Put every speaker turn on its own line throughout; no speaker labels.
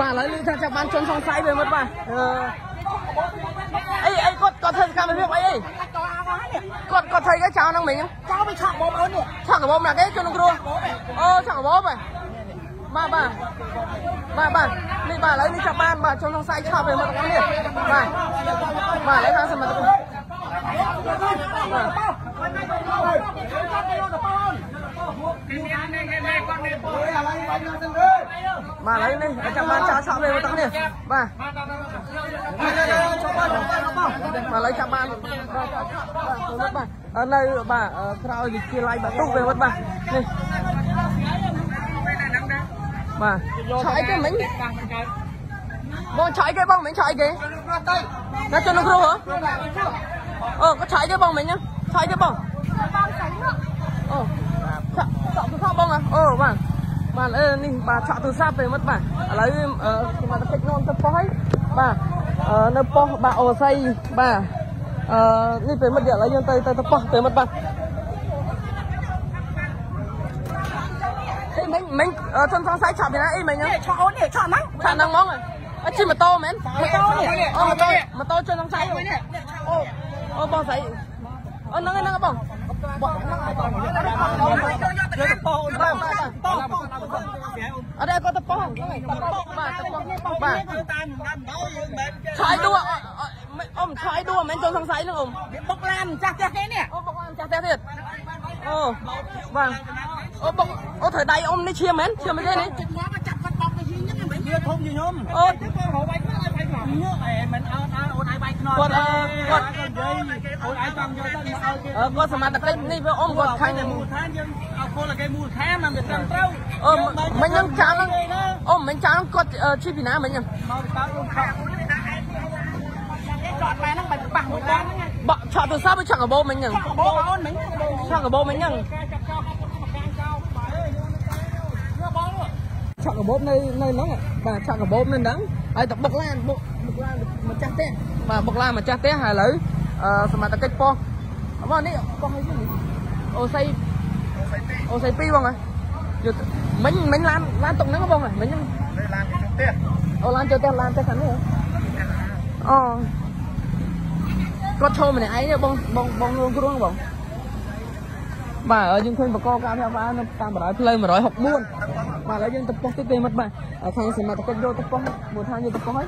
បាទឥឡូវឮថាចាប់បានជនសង្ស័យវាមកបាទអឺអីអីគាត់គាត់ធ្វើសកម្មភាពអីអីគាត់គាត់ធ្វើគេចោលហ្នឹងមិញ
ចោលវាឆក់បងអូននេះ
ឆក់កបោមណាគេជនក្នុងគ្រួអូឆក់កបោមហ៎បាទបាទបាទបាទនេះបាទឥឡូវនេះចាប់បានបាទជនសង្ស័យឆក់វាមកទាំងនេះបាទបាទឥឡូវខាងសមត្ថកិច្ចបាទ បាទឥឡូវនេះចាប់បានចោលឆក់វាមកទាំងនេះបាទបាទឥឡូវចាប់បានបាទបាទនៅបាទក្រោយវិទ្យាល័យបាតុវាវត្តបាទនេះបាទឆក់អីគេមិញបងឆក់អីគេបងមិញឆក់អីគេណាជនក្នុងគ្រូហ៎អូក៏ឆក់អីគេបងមិញឆក់អីគេបងអូឆក់ឆក់ទូរស័ព្ទបងអូបាទ បាទអឺនេះបាទឆក់ទូរស័ព្ទពេលមិត្តបាទឥឡូវសមត្ថកិច្ចនាំទៅប៉ុស្តិ៍ហើយបាទនៅប៉ុស្តិ៍បាទអូស័យបាទអឺនេះពេលមិត្តឥឡូវយើងទៅទៅទៅប៉ុស្តិ៍ពេលមិត្តបាទអីមិញមិញជនសង្ស័យឆក់ពីណាអីមិញ
នេះឆក់អូននេះឆក់ហ្នឹង
ឆក់ហ្នឹងហ្មងអត់ជិះម៉ូតូមែន
ម៉ូតូនេះ
អូម៉ូតូម៉ូតូជនសង្ស័យអូអូបងស្រីអូហ្នឹងហ្នឹងបង បងហ្នឹងហើយបងយកទៅប៉ោបាទអត់គាត់ទៅប៉ោបាទទៅប៉ោបាទ
តាមតាមដល់យើងមិន
ឆាយដួអ៊ំឆាយដួមិនមែនជនសង្ស័យហ្នឹងអ៊ំ
បុកឡានចាស់ចាស់គេនេះ
អូបុកបានចាស់ផ្ទះទៀតអូបាទអូបុកអូត្រូវដៃអ៊ំនេះឈាមមែនឈាមអីគេនេះ
ចិត្តមកចាប់គាត់បោកទៅយីញឹកមិនវាធំយីខ្ញុំ
អូ
ទៅគាត់រកវាយខ្នងឲ្យវាយខ្នងញើអេមិនអត់
គាត់អឺគាត់
និយាយអូនឲ្យចង់យកទៅមកឲ្យគេ
អឺគាត់សមត្ថកិច្ចនេះវាអ៊ំគាត់ខាញ់តែ
មូលដ្ឋានយើងឲ្យគោលឲ្យគេមូលដ្ឋានមិនត្រឹមត្រូវ
អឺមិញហ្នឹងចាស់ហ្នឹងអ៊ំមិញចាស់ហ្នឹងគាត់ឈីពីណាមិញហ្នឹង
មកទៅបើខ្ញុំខកចតបែរហ្នឹងបែរប៉ះមួយដានហ្នឹង
បកឆក់ទូរស័ព្ទវាឆក់កបោមិញហ្នឹង
បោកអូនមិញ
ឆក់កបោមិញហ្នឹងឆក់កបោនៅនៅហ្នឹងបាទឆក់កបោនៅហ្នឹង ហើយទៅបុកឡានបុកបុកឡានម្ចាស់ផ្ទះបាទបុកឡានម្ចាស់ផ្ទះហើយឥឡូវអឺសមត្ថកិច្ចប៉ុស្តិ៍បងនេះប៉ុស្តិ៍អីនេះអូស័យអូស័យ2បងហ៎យកមិញមិញឡានឡានតុកហ្នឹងបងហ៎មិញហ្នឹង
ឡានទៅផ្ទះ
អូឡានចូលផ្ទះឡានផ្ទះខាងនេះហ៎អូគាត់ឈរម្នាក់ឯងទេបងបងបងងគ្រួងបងបាទយើងឃើញបកការផ្ទះបាននៅតាមបណ្ដោយផ្លូវ164 បាទឥឡូវយើងទៅប៉ុស្តិ៍ទៀតទេមិត្តបាទខាងសមត្ថកិច្ចយកទៅប៉ុស្តិ៍មួយថាយកទៅប៉ុស្តិ៍ហើយ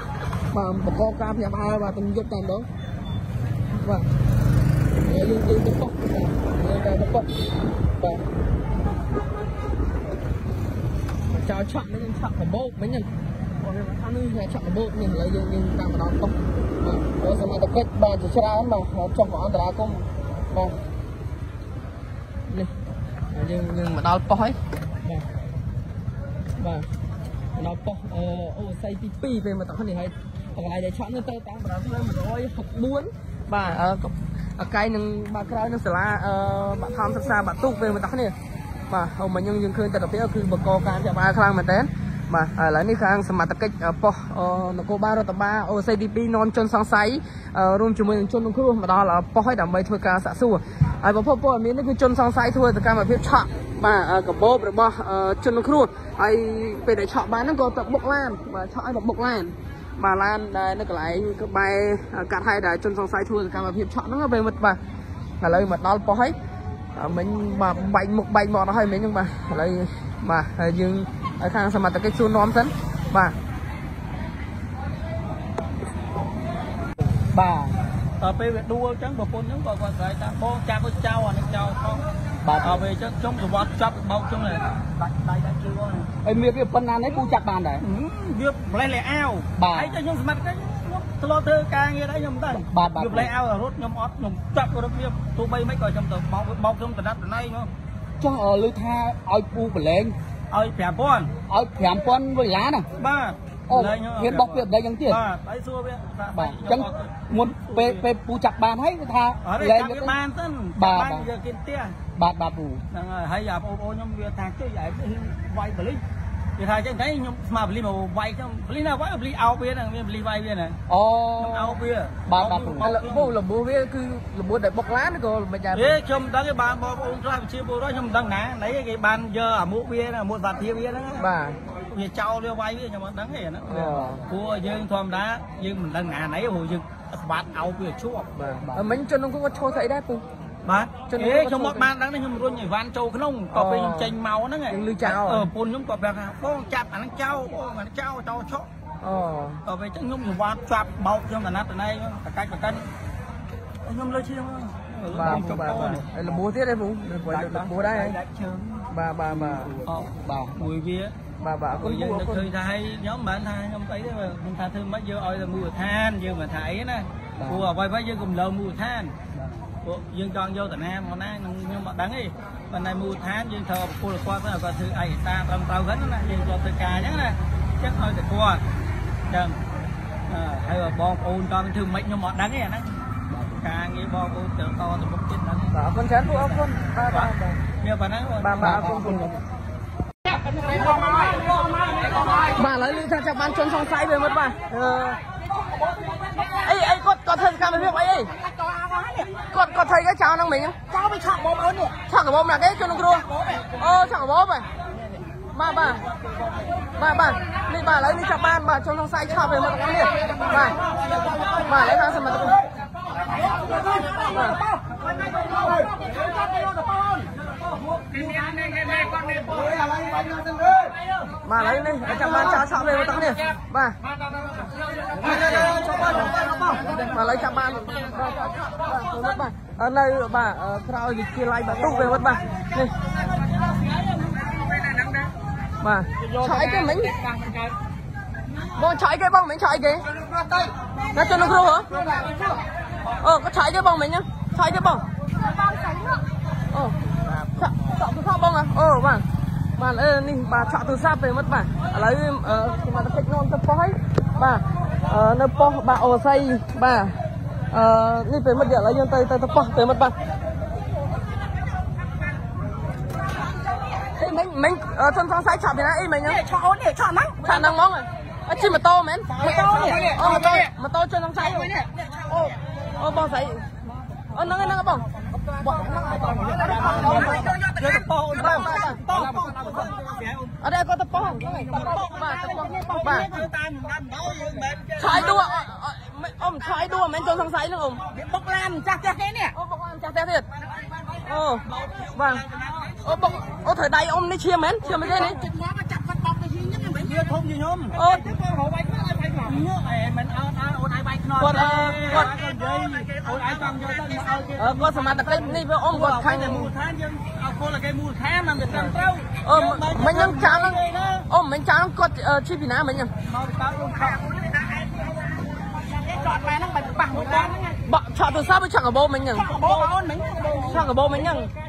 បាទបកការផ្ទះបានបាទទៅយកតាមដងបាទយើងយើងទៅប៉ុស្តិ៍យើងទៅប៉ុស្តិ៍បាទចោលឆក់នេះឆក់កបោកមិញហ្នឹងបងវាថានេះឆក់កបោកនេះឥឡូវយើងយើងតាមម្ដងប៉ុស្តិ៍បាទអូសមត្ថកិច្ចបាទជាច្រើនបាទចុះមកអន្តរាគមន៍បាទនេះយើងយើងមកដល់ប៉ុស្តិ៍ហើយ បាទបាទមកដល់ប៉ុស្តិ៍អឺអូស័យទី2ពេលមកដល់នេះហើយកន្លែងដែលឆក់នេះទៅតាមបណ្ដោយផ្លូវ164បាទអឺអកាយនឹងបាទក្រោយនឹងសាលាអឺបឋមសិក្សាបាទូកពេលមកដល់នេះបាទហៅមកយើងយើងឃើញទស្សនវិជ្ជាគឺបកកការចាប់បានខ្លាំងមែនតើ បាទឥឡូវនេះខាងសមត្ថកិច្ចប៉ុស្តិ៍នគរបាលរដ្ឋបាលអូស័យទី2នាំជនសង្ស័យរួមជាមួយនឹងជនរងគ្រោះមកដល់ប៉ុស្តិ៍ឲ្យដើម្បីធ្វើការសាកសួរហើយប្រភពព័ត៌មាននេះគឺជនសង្ស័យធ្វើសកម្មភាពឆក់បាទកបោបរបស់ជនរងគ្រោះហើយពេលដែលឆក់បានហ្នឹងក៏ទៅបុកឡានបាទឆក់ឲ្យទៅបុកឡានបាទឡានដែលនៅកន្លែងក្បែរកាត់ហើយដែលជនសង្ស័យធ្វើសកម្មភាពឆក់ហ្នឹងពេលមិត្តបាទឥឡូវមកដល់ប៉ុស្តិ៍ហើយមិញបាទបែកមុខបែកមាត់អស់ហើយមិញហ្នឹងបាទឥឡូវបាទហើយយើង ឲ្យខាងសមត្ថកិច្ចសួរនាំសិនបាទ
បាទតទៅពេលវាដួលអញ្ចឹងប្រពន្ធអញ្ចឹងក៏គាត់ស្រែកថាបងចាប់ទៅចោលអានេះចោលផងបាទដល់ពេលអញ្ចឹងខ្ញុំសវត្តចាប់បោកអញ្ចឹងដាច់ដៃដាច់ជើង
ហើយមានវាប៉ុណ្ណានេះពូចាប់បានដែរ
វាប្លេសលេអាវ
បាទ
ហើយចុះខ្ញុំសមត្ថកិច្ចខ្ញុំធ្លាប់ធ្វើការងារដែរខ្ញុំមិនដឹង
បាទបាទ
វាប្លេសអាវរត់ខ្ញុំអត់ខ្ញុំចាប់រត់វាទោះបីមិនក៏ខ្ញុំទៅបោកបោកខ្ញុំតណាត់តណៃមក
ចុះអឺឮថាឲ្យពូប្រឡែង
ឲ្យ5000
ឲ្យ5000ដុល្លារណា
បាទ
អូ
លែង
ហ៊ានបោកវាអីចឹងទៀត
បាទហើយសួរវា
បាទអញ្ចឹងមុនពេលពេលពូចាប់បានហើយគឺថា
អត់ទេ
លែង
ចាប់វាបានទៅ
បាទ
បាន
បាទ
យកគេផ្ទះ
បាទបាទពូ
ហ្នឹងហើយហើយអាបងប្អូនខ្ញុំវាថាជិះឯងវាយបលិស គេថាអញ្ចឹងតែខ្ញុំស្មាបលិសមកវាយខ្ញុំបលិសណាវាយបលិសអោបវាហ្នឹងវាបលិសវាយវាហ្នឹង
អូ
ខ្ញុំអោបវា
បាទបាទពូ
លបោលបោវាគឺលបោដែលបុកឡានក៏មិនដែរ
វាខ្ញុំមិនដឹងទេបានបងប្អូនខ្លះវិជាពលរដ្ឋខ្ញុំមិនដឹងណាណីគេបានយកអាមួកវាអាមួកសាធាវាហ្នឹង
បាទ
គវាចោលវាវាយវាខ្ញុំអត់ដឹងទេណា
អូ
ព្រោះយើងធម្មតាយើងមិនដឹងណាណៃព្រោះយើងអត់បាត់ឲ្យវាជាប់
បាទមិញជនក្នុងគុកគាត់ឈរស្អីដែរពូ
បាទ
ជន
អេខ្ញុំមកបានដឹងនេះខ្ញុំរុញអីវ៉ាន់ចូលក្នុងក៏ពេលខ្ញុំចេញមកហ្នឹង
យើងលឺចោល
អឺពុនខ្ញុំក៏ប្រាប់ថាបងចាប់អាហ្នឹងចោលបងអាហ្នឹងចោលចោលឆក់
អូ
ក៏ពេលចឹងខ្ញុំវ៉ាត់ចាប់បោកខ្ញុំកណាត់តណៃបកាច់បកាច់ខ្ញុំលើឈៀង
បាទបាទបាទហើយលបួសទៀតទេពូលបួសលបួសដែរ
ដាច់ជើង
បាទបាទបាទ
អោបាទមួយវា
បាទបាទអរគុ
ព្រោះ
ណ
យើង
ពូអ
នឹ
រ
ក
គុណ
ឃើញថាឲ្យខ្ញុំមិនថាខ្ញុំអីទេខ្ញុំថាធ្វើម៉េចយើងឲ្យតែមូលដ្ឋានយើងមិនថាអីណា ព្រោះអ្វីៗយើងកុំលើមូលដ្ឋានពួកយើងចង់យកតាណាមកណាខ្ញុំខ្ញុំអត់ដឹងទេប៉ុន្តែមូលដ្ឋានយើងត្រូវពលគាត់ទៅគាត់ធ្វើឯកសារត្រឹមត្រូវហ្នឹងណាយើងយកធ្វើការអញ្ចឹងណាអញ្ចឹងឲ្យតែគាត់អញ្ចឹងហើយបងប្អូនតើធ្វើម៉េចខ្ញុំអត់ដឹងទេអាហ្នឹងការងារបងប្អូនទៅតទៅមុខទៀតហ្នឹង
បាទអរគុណច្រើនពូអរគុណបាទបាទ
មានប៉ុណ្ណឹង
បាទបាទអរគុណពូបាទឥឡូវឮថាចាប់បានជនសង្ស័យវាមុតបាទអឺអីអី គាត់គាត់ធ្វើកម្មវិធីអីអីគាត់គាត់ធ្វើគេចោលហ្នឹងមិញ
ចោលไปឆក់បងប្អូននេះ
ឆក់កបោម្នាក់គេជនក្នុងគ្រួអូឆក់កបោបាទបាទបាទបាទបាទនេះបាទឥឡូវនេះចាប់បានបាទជនសង្ស័យឆក់វាមុតទាំងនេះបាទបាទឥឡូវខាងសមត្ថកិច្ចបាទបាទឥឡូវនេះចាប់បានចោលឆក់វាមុតទាំងនេះបាទ បាទឥឡូវចាប់បានបាទបាទនៅបាទក្រោយវិទ្យាល័យបាតុពេលវត្តបាទនេះបាទឆក់អីគេមិញបងឆក់អីគេបងមិញឆក់អីគេណាជនគ្រូហ៎អូក៏ឆក់អីគេបងមិញឆក់អីគេបងអូឆក់ឆក់ទូរស័ព្ទបងអូបាទបាទអឺនេះបាទឆក់ទូរស័ព្ទពេលមកបាទឥឡូវអឺខ្ញុំមកតិចនោមទៅប៉ុស្ហើយបាទអឺ នៅប៉ុស្បាទអូស័យបាទអឺនេះពេលមកឥឡូវយើងទៅទៅទៅប៉ុស្ពេលមកបាទអីមិញមិញជនសង្ស័យឆក់ពីណាអីមិញហ្នឹង
ឆក់អូននេះឆក់ហ្នឹង
ឆាក់ហ្នឹងហ្មងអត់ជិះម៉ូតូមែនម៉ូតូនេះអូម៉ូតូម៉ូតូជនសង្ស័យអូអូបងស្អីអូហ្នឹងហ្នឹងបងបងហ្នឹងបង
យកទៅប៉ោអូន
បាទបាទបងអត់ដែរគាត់ទៅប៉ោបាទទៅប៉ោបាទ
តាមតាមដល់យើងមិន
ឆាយដួអ៊ំឆាយដួមិនជនសង្ស័យហ្នឹងអ៊ំ
បុកឡានចាស់ចាស់គេនេះ
អូបងអ៊ំចាស់ផ្ទះទៀតអូបាទអូបងអូត្រូវដៃអ៊ំនេះឈាមមែនឈាមអីគេនេះ
ចិត្តមកចាប់គាត់បោកទៅយីហ្នឹងមិន
វាធំជាខ្ញុំ
អូ
ទៅរកវាយខ្នល់ឲ្យវាយខ្នល់នេះអេមិនអត់អើអូនឲ្យវាយខ្នល់
គាត់អឺគាត់
និយាយអូនឲ្យចង់យកទៅមកឲ្យគេ
អឺគាត់សមត្ថកិច្ចនេះវាអ៊ំគាត់ខាញ់
តែមូលដ្ឋានយើងឲ្យគោលឲ្យគេមូលដ្ឋានមិនត្រឹមត្រូវ
អឺមិញហ្នឹងចាំហ្នឹងអ៊ំមិញចាំគាត់ឈីពីណាមិញហ្នឹង
មកទៅលោកខ ក
ចតម៉ែហ្នឹងបាច់ប៉ះមួយឡានហ្នឹង
បកឆក់ទូរស័ព្ទឆក់កបោមិញហ្នឹង
បងប្អូនមិញ
ឆក់កបោមិញហ្នឹង
ច